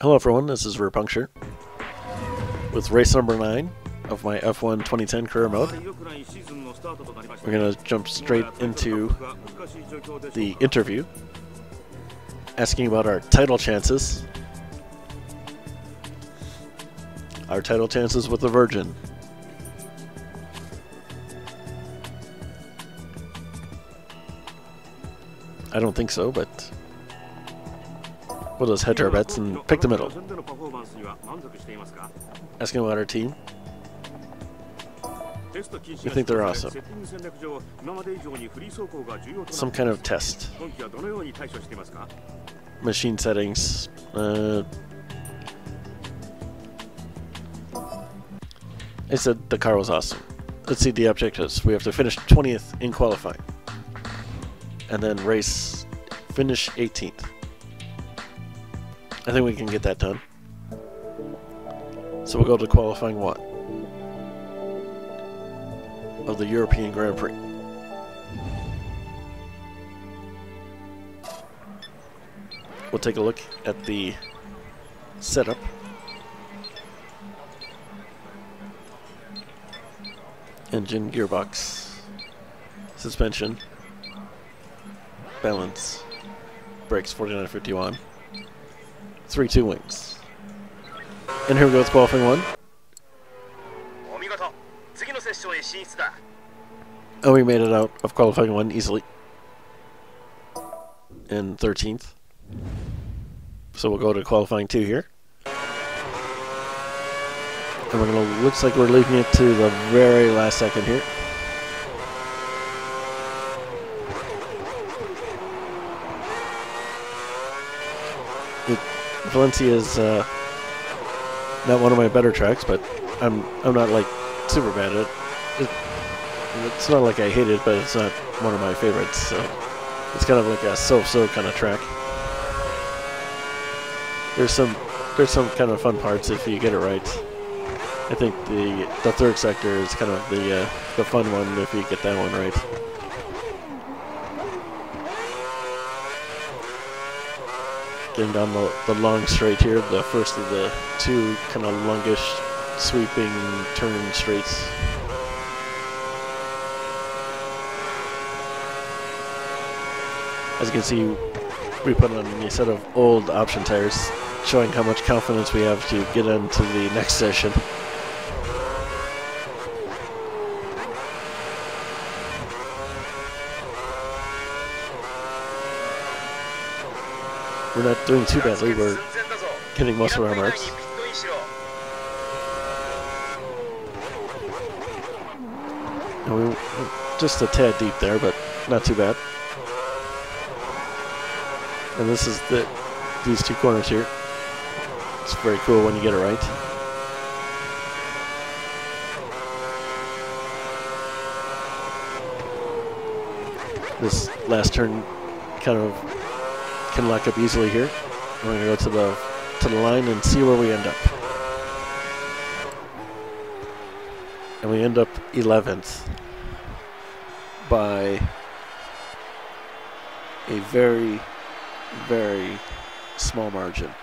Hello everyone, this is Rear Puncture with race number 9 of my F1 2010 career mode. We're going to jump straight into the interview, asking about our title chances. Our title chances with the Virgin. I don't think so, but we'll just hedge our bets and pick the middle. Asking about our team. We think they're awesome. Some kind of test. Machine settings. Uh, I said the car was awesome. Let's see the objectives. We have to finish 20th in qualifying. And then race, finish 18th. I think we can get that done. So we'll go to qualifying one of the European Grand Prix. We'll take a look at the setup. Engine, gearbox, suspension, balance, brakes 4951, 3 2 wings. And here we go with qualifying one. Oh, we made it out of qualifying one easily. In 13th. So we'll go to qualifying two here. And we're gonna looks like we're leaving it to the very last second here. It, Valencia is uh, not one of my better tracks, but I'm I'm not like super bad at it. it. It's not like I hate it, but it's not one of my favorites. So it's kind of like a so-so kind of track. There's some there's some kind of fun parts if you get it right. I think the the third sector is kind of the uh, the fun one if you get that one right. Getting down the, the long straight here, the first of the two kind of longish sweeping turn straights. As you can see, we put on a set of old option tires, showing how much confidence we have to get into the next session. We're not doing too badly, we're getting most of our marks. And we just a tad deep there, but not too bad. And this is the these two corners here. It's very cool when you get it right. This last turn kind of can lock up easily here. We're gonna go to the to the line and see where we end up. And we end up 11th by a very, very small margin.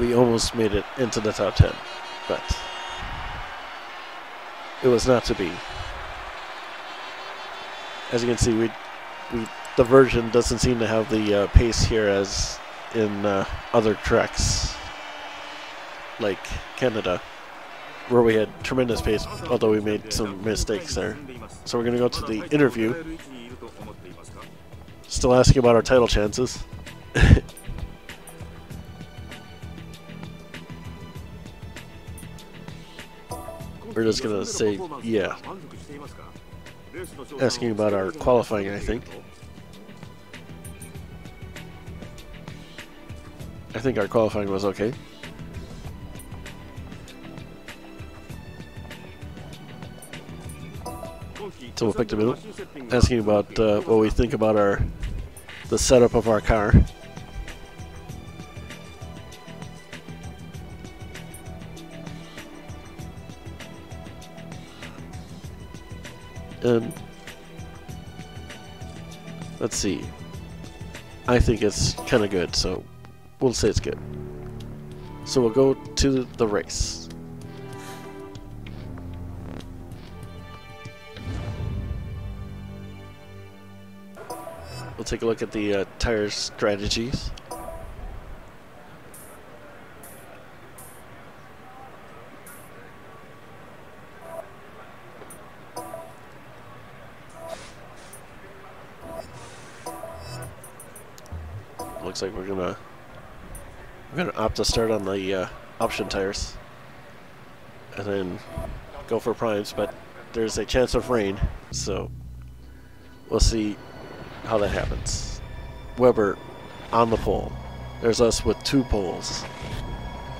We almost made it into the top 10, but it was not to be. As you can see, we, we the Virgin doesn't seem to have the uh, pace here as in uh, other tracks like Canada, where we had tremendous pace, although we made some mistakes there. So we're going to go to the interview. Still asking about our title chances. we're just going to say, yeah. Asking about our qualifying, I think. I think our qualifying was okay. So we'll pick the middle. Asking about uh, what we think about our the setup of our car. And let's see. I think it's kind of good, so we'll say it's good. So we'll go to the race. We'll take a look at the uh, tire strategies. looks like we're gonna we're gonna opt to start on the uh, option tires and then go for primes, but there's a chance of rain, so we'll see how that happens. Webber on the pole. There's us with two poles.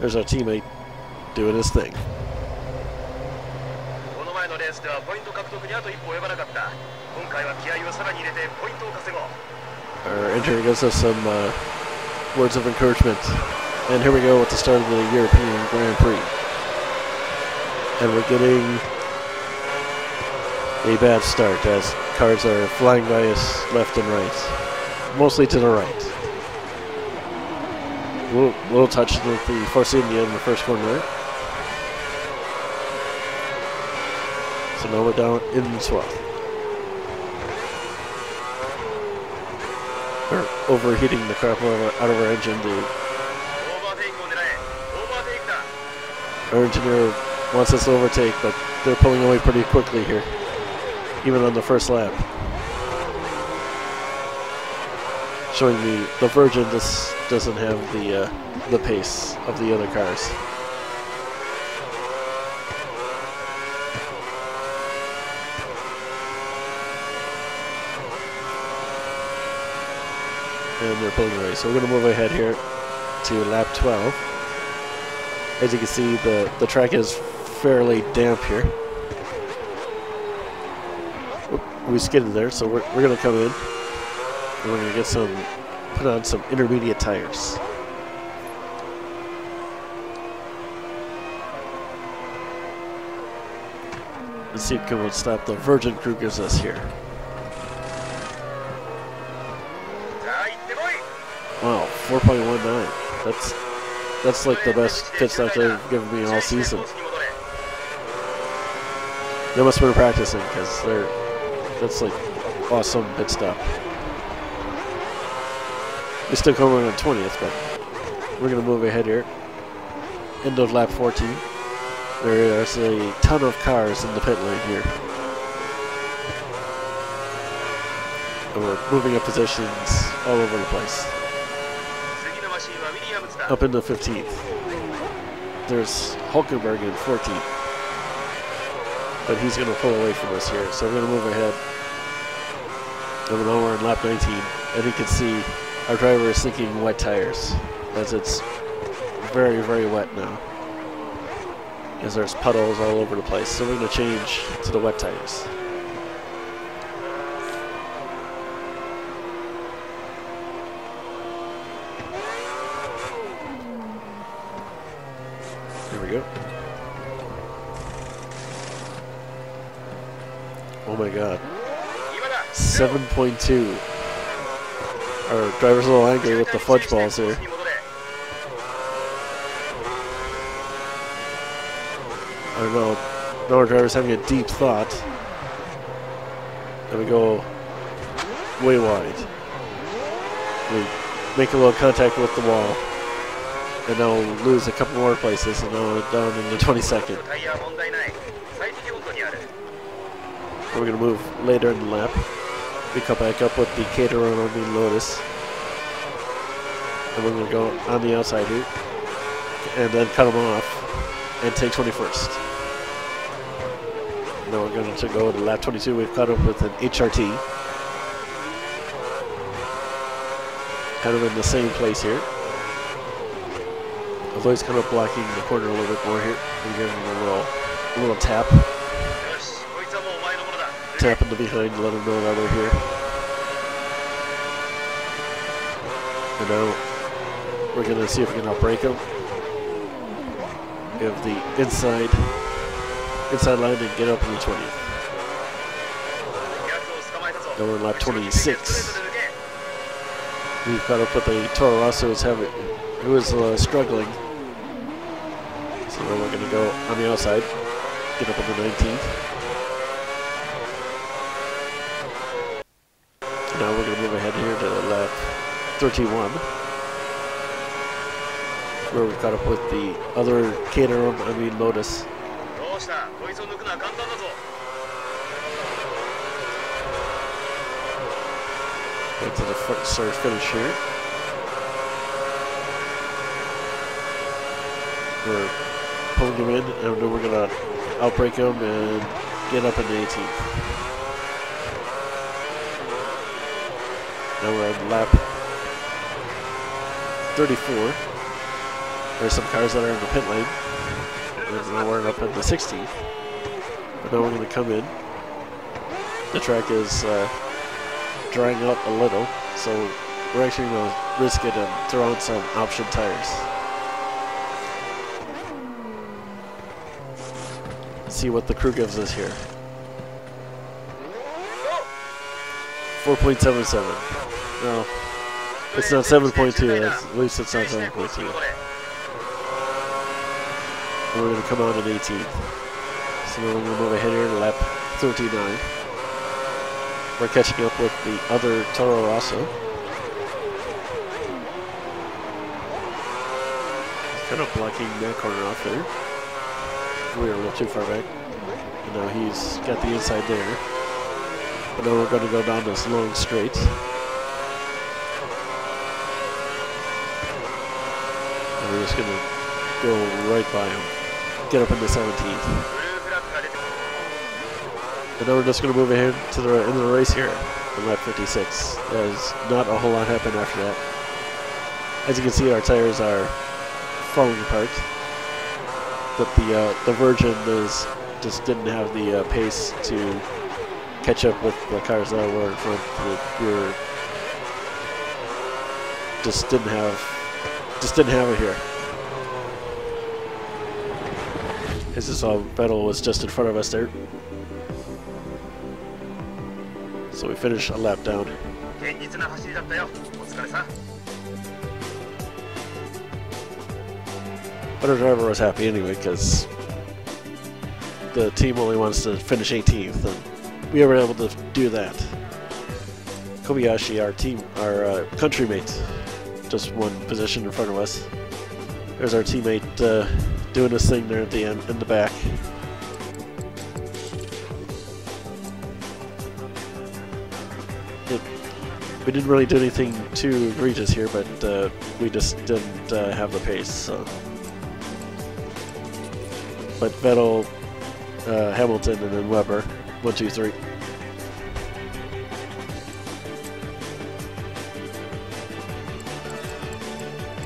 There's our teammate doing his thing. ポイント獲得にあと一歩及ばなかった今回は気合をさらに入れてポイントを稼ごう our engineer gives us some uh, words of encouragement. And here we go with the start of the European Grand Prix. And we're getting a bad start as cars are flying by us left and right. Mostly to the right. Little, little touch with the Force India in the first corner. So now we're down in 12th. overheating the crap out of our engine, dude. Our engineer wants us to overtake, but they're pulling away pretty quickly here, even on the first lap. Showing the, the Virgin just doesn't have the, uh, the pace of the other cars. And they're pulling away. So we're going to move ahead here to lap 12. As you can see, the, the track is fairly damp here. We skidded there, so we're, we're going to come in. And we're going to get some, put on some intermediate tires. Let's see if we can stop the Virgin crew gives us here. 4.19. That's that's like the best pit stop they've given me all season. They must have been practicing because they're that's like awesome pit stop. We still come in on 20th, but we're gonna move ahead here. End of lap 14. There is a ton of cars in the pit lane here. And we're moving up positions all over the place. Up into 15th. There's Hulkenberg in 14th. But he's going to pull away from us here, so we're going to move ahead. And now we're in lap 19. And you can see our driver is sinking wet tires as it's very, very wet now. As there's puddles all over the place. So we're going to change to the wet tires. go. Oh my god. 7.2. Our driver's a little angry with the fudge balls here. I don't know. Now our driver's having a deep thought. And we go way wide. We make a little contact with the wall and they'll lose a couple more places, and they'll be down in the 22nd. We're going to move later in the lap. We come back up with the Caterham on the Lotus. And we're going to go on the outside loop, and then cut them off and take 21st. Now we're going to go to lap 22. We've caught up with an HRT. Kind of in the same place here. Although he's kind of blocking the corner a little bit more here. We give him a little, a little tap. Tap into behind, let him know that we're here. And now we're going to see if we can outbrake him. Give the inside, inside line and get up in the 20th. Now we're in lap 26. We've got up with the Toro Rosso's it who is uh, struggling to go on the outside, get up on the 19th. Now we're going to move ahead here to lap 31, where we caught up with the other Caterham, I mean Lotus. Right to the front start finish here. We're pulling him in, and then we're gonna outbrake him and get up in the 18th. Now we're on lap 34. There's some cars that are in the pit lane. And we're up in the 16th. But now we're gonna come in. The track is uh, drying up a little, so we're actually going to risk it and throw on some option tires. See what the crew gives us here. 4.77. No, it's not 7.2. At least it's not 7.2. And we're going to come out at 18th. So we're going to move ahead here to lap 39. We're catching up with the other Toro Rosso. Kind of blocking that corner off there career a little too far back. You know, he's got the inside there. But now we're going to go down this long straight. And we're just going to go right by him. Get up in the 17th. And now we're just going to move ahead to the end of the race here in lap 56. There's not a whole lot happened after that. As you can see, our tires are falling apart. But the uh, the Virgin is just didn't have the uh, pace to catch up with the cars that were in front. Just didn't have just didn't have it here. As you saw, Vettel was just in front of us there. So we finished a lap down. Driver was happy anyway because the team only wants to finish 18th, and we were able to do that. Kobayashi, our team, our uh, country mate, just one position in front of us. There's our teammate uh, doing his thing there at the end, in the back. It, we didn't really do anything too egregious here, but uh, we just didn't uh, have the pace. So. But Vettel, uh, Hamilton, and then Webber, one, two, three.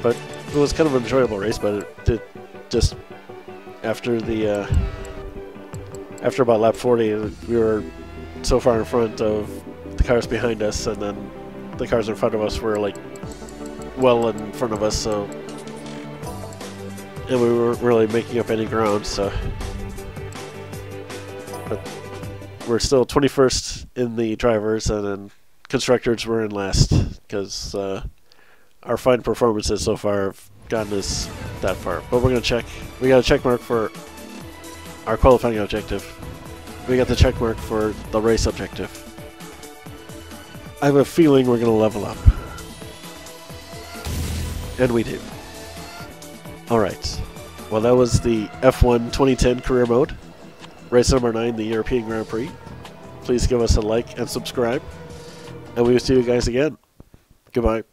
But it was kind of an enjoyable race, but it did just after the uh, after about lap 40, we were so far in front of the cars behind us, and then the cars in front of us were like well in front of us, so and we weren't really making up any ground, so but we're still 21st in the drivers, and then constructors were in last because uh, our fine performances so far have gotten us that far. But we're gonna check. We got a check mark for our qualifying objective. We got the check mark for the race objective. I have a feeling we're gonna level up, and we did. All right. Well, that was the F1 2010 career mode, race number nine, the European Grand Prix. Please give us a like and subscribe, and we will see you guys again. Goodbye.